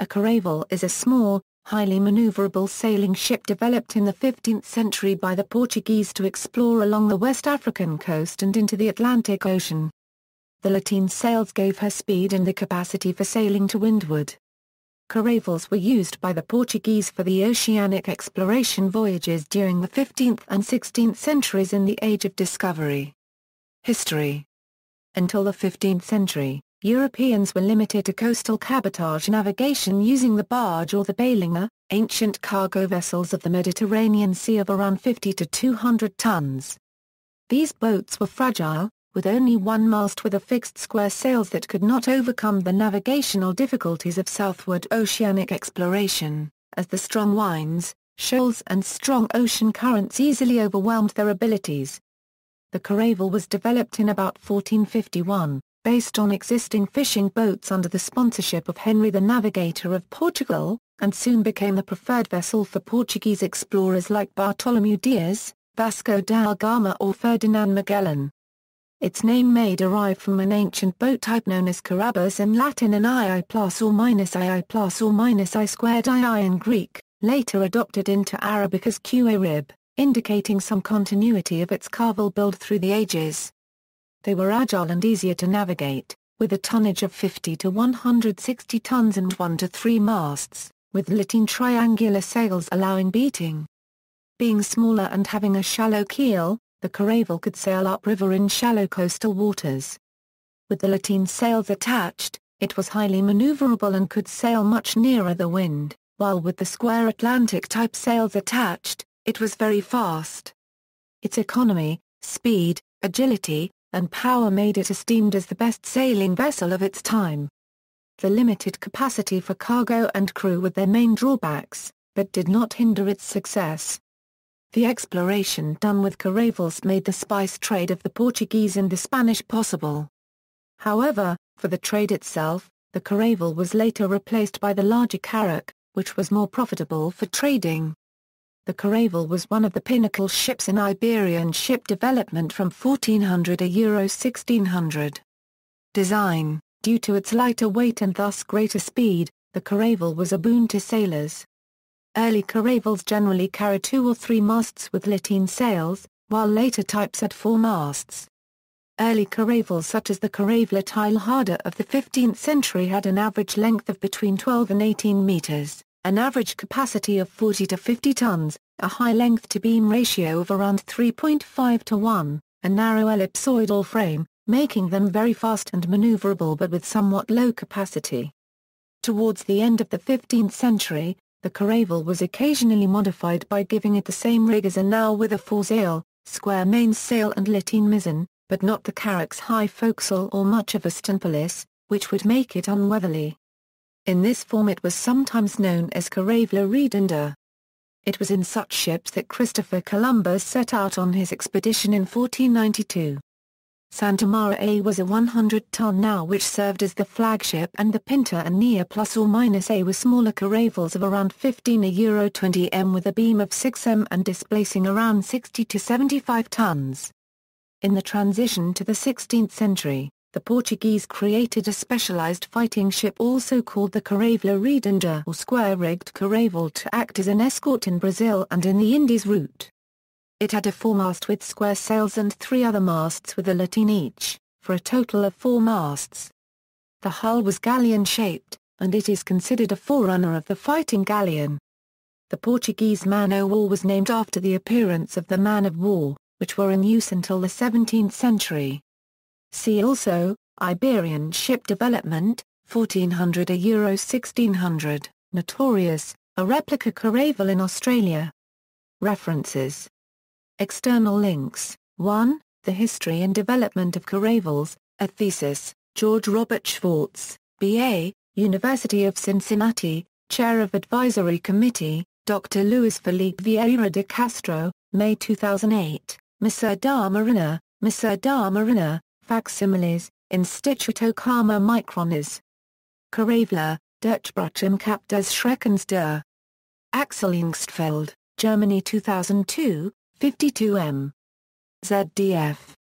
A caravel is a small, highly maneuverable sailing ship developed in the 15th century by the Portuguese to explore along the West African coast and into the Atlantic Ocean. The lateen sails gave her speed and the capacity for sailing to windward. Caravels were used by the Portuguese for the oceanic exploration voyages during the 15th and 16th centuries in the Age of Discovery. History Until the 15th century, Europeans were limited to coastal cabotage navigation using the barge or the balinger, ancient cargo vessels of the Mediterranean Sea of around 50 to 200 tons. These boats were fragile, with only one mast with a fixed square sails that could not overcome the navigational difficulties of southward oceanic exploration, as the strong winds, shoals and strong ocean currents easily overwhelmed their abilities. The caravel was developed in about 1451, based on existing fishing boats under the sponsorship of Henry the Navigator of Portugal, and soon became the preferred vessel for Portuguese explorers like Bartolomeu Dias, Vasco da Gama or Ferdinand Magellan. Its name may derive from an ancient boat type known as carabus in Latin and ii plus or minus ii plus or minus i squared ii in Greek, later adopted into Arabic as rib, indicating some continuity of its carvel build through the ages. They were agile and easier to navigate, with a tonnage of 50 to 160 tons and 1 to 3 masts, with lateen triangular sails allowing beating. Being smaller and having a shallow keel, the caravel could sail upriver in shallow coastal waters. With the lateen sails attached, it was highly maneuverable and could sail much nearer the wind, while with the square Atlantic-type sails attached, it was very fast. Its economy, speed, agility, and power made it esteemed as the best sailing vessel of its time. The limited capacity for cargo and crew were their main drawbacks, but did not hinder its success. The exploration done with caravels made the spice trade of the Portuguese and the Spanish possible. However, for the trade itself, the caravel was later replaced by the larger carrack, which was more profitable for trading. The Caravel was one of the pinnacle ships in Iberian ship development from 1400 to Euro 1600. Design Due to its lighter weight and thus greater speed, the Caravel was a boon to sailors. Early caravels generally carried two or three masts with lateen sails, while later types had four masts. Early caravels such as the Caravela tilhada of the 15th century had an average length of between 12 and 18 meters an average capacity of 40 to 50 tons, a high length-to-beam ratio of around 3.5 to 1, a narrow ellipsoidal frame, making them very fast and maneuverable but with somewhat low capacity. Towards the end of the 15th century, the caravel was occasionally modified by giving it the same rig as a nau with a foresail, square mainsail and lateen mizzen, but not the carrack's high forecastle or much of a stempolis, which would make it unweatherly. In this form it was sometimes known as Caravela Redonda. It was in such ships that Christopher Columbus set out on his expedition in 1492. Santa Maria was a 100-ton nau which served as the flagship and the Pinta and Nia plus or minus A were smaller caravels of around 15 a Euro 20 m with a beam of 6 m and displacing around 60 to 75 tons. In the transition to the 16th century, the Portuguese created a specialized fighting ship also called the Caravela Redonda or square-rigged caravel to act as an escort in Brazil and in the Indies route. It had a foremast with square sails and three other masts with a lateen each, for a total of four masts. The hull was galleon-shaped, and it is considered a forerunner of the fighting galleon. The Portuguese man-o'-war was named after the appearance of the man-of-war, which were in use until the 17th century. See also, Iberian ship development, 1400 a Euro 1600, Notorious, a replica caravel in Australia. References External links 1. The History and Development of Caravels, a thesis, George Robert Schwartz, B.A., University of Cincinnati, Chair of Advisory Committee, Dr. Luis Felipe Vieira de Castro, May 2008, Missa da Marina, Missa da Marina, Facsimiles, Instituto Karma Micrones. Caravela, Durchbruch Kap des Schreckens der. Axel Engstfeld, Germany 2002, 52 m. ZDF.